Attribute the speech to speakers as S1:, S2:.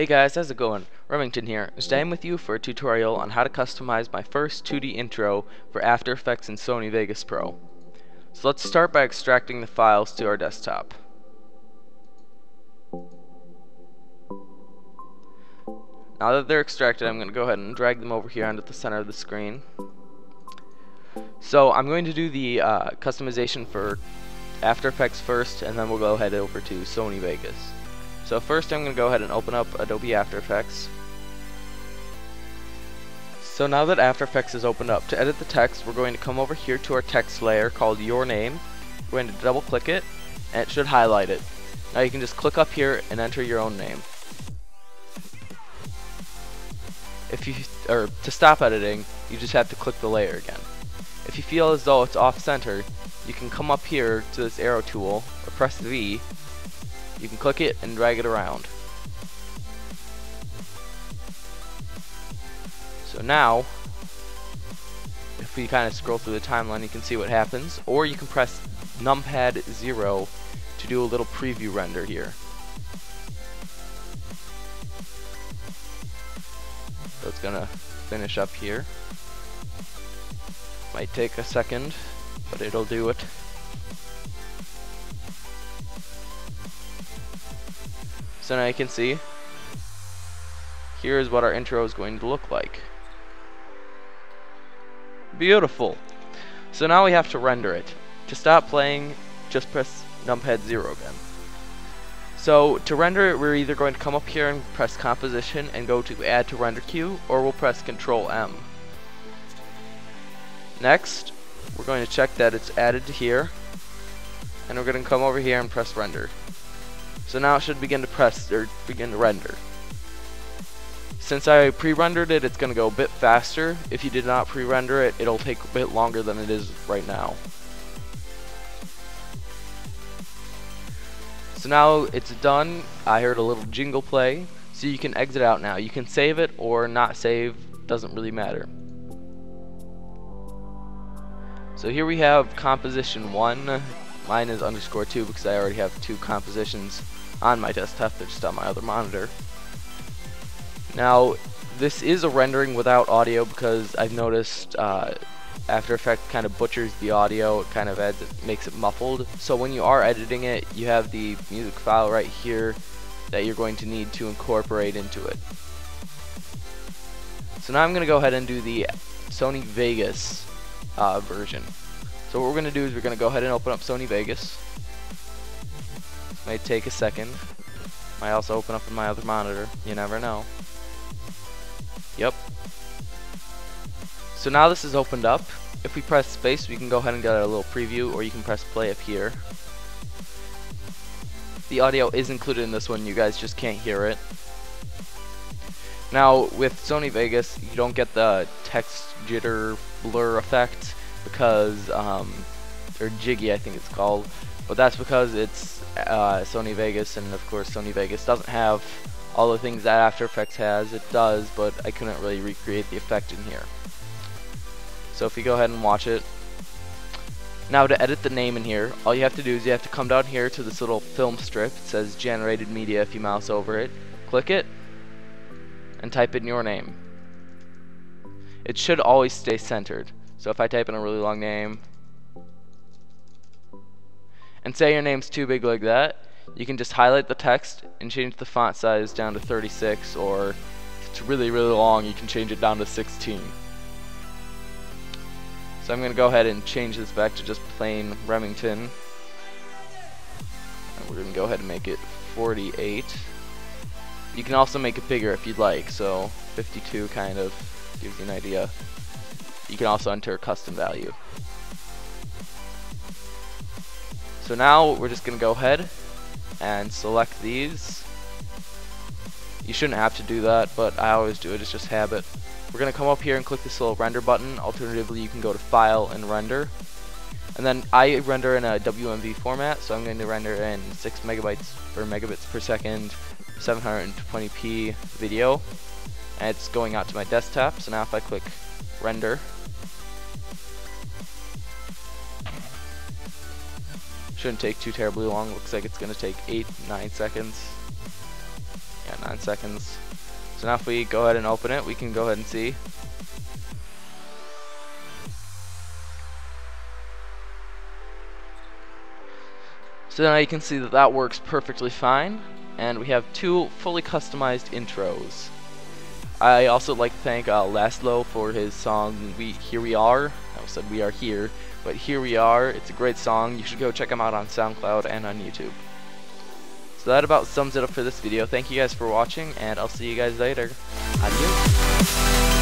S1: Hey guys, how's it going? Remington here. Today I'm with you for a tutorial on how to customize my first 2D intro for After Effects in Sony Vegas Pro. So let's start by extracting the files to our desktop. Now that they're extracted, I'm going to go ahead and drag them over here onto the center of the screen. So I'm going to do the uh, customization for After Effects first, and then we'll go ahead over to Sony Vegas. So first I'm going to go ahead and open up Adobe After Effects. So now that After Effects is opened up, to edit the text, we're going to come over here to our text layer called Your Name. We're going to double click it, and it should highlight it. Now you can just click up here and enter your own name. If you, or to stop editing, you just have to click the layer again. If you feel as though it's off center, you can come up here to this arrow tool, or press V, you can click it and drag it around. So now, if we kind of scroll through the timeline, you can see what happens. Or you can press numpad 0 to do a little preview render here. So it's going to finish up here. Might take a second, but it'll do it. So now you can see, here's what our intro is going to look like. Beautiful. So now we have to render it. To stop playing, just press numpad 0 again. So to render it, we're either going to come up here and press composition and go to add to render queue, or we'll press control M. Next, we're going to check that it's added to here, and we're going to come over here and press render. So now it should begin to press, or begin to render. Since I pre-rendered it, it's going to go a bit faster. If you did not pre-render it, it'll take a bit longer than it is right now. So now it's done. I heard a little jingle play. So you can exit out now. You can save it or not save. Doesn't really matter. So here we have composition 1. Mine is underscore 2 because I already have two compositions on my desktop. They're just on my other monitor. Now, this is a rendering without audio because I've noticed uh, after Effects kind of butchers the audio, it kind of adds, it makes it muffled. So when you are editing it, you have the music file right here that you're going to need to incorporate into it. So now I'm going to go ahead and do the Sony Vegas uh, version. So what we're going to do is we're going to go ahead and open up Sony Vegas. Might take a second. Might also open up in my other monitor. You never know. Yep, so now this is opened up. If we press space, we can go ahead and get a little preview, or you can press play up here. The audio is included in this one, you guys just can't hear it. Now, with Sony Vegas, you don't get the text jitter blur effect because, um, or jiggy I think it's called, but that's because it's uh, Sony Vegas, and of course Sony Vegas doesn't have all the things that After Effects has. It does, but I couldn't really recreate the effect in here. So if you go ahead and watch it. Now to edit the name in here, all you have to do is you have to come down here to this little film strip. It says generated media if you mouse over it. Click it and type in your name. It should always stay centered. So if I type in a really long name and say your name's too big like that, you can just highlight the text and change the font size down to 36 or if it's really really long you can change it down to 16. So I'm going to go ahead and change this back to just plain Remington. And we're going to go ahead and make it 48. You can also make it bigger if you'd like, so 52 kind of gives you an idea. You can also enter a custom value. So now we're just going to go ahead and select these. You shouldn't have to do that, but I always do it, it's just habit. We're going to come up here and click this little render button. Alternatively, you can go to File and Render. And then I render in a WMV format, so I'm going to render in 6 megabytes or megabits per second, 720p video. And it's going out to my desktop, so now if I click Render, shouldn't take too terribly long. Looks like it's going to take 8, 9 seconds. Yeah, 9 seconds. So now if we go ahead and open it, we can go ahead and see. So now you can see that that works perfectly fine. And we have two fully customized intros. I also like to thank uh, Laszlo for his song "We Here We Are." I said "We Are Here," but "Here We Are." It's a great song. You should go check him out on SoundCloud and on YouTube. So that about sums it up for this video. Thank you guys for watching, and I'll see you guys later. Adios.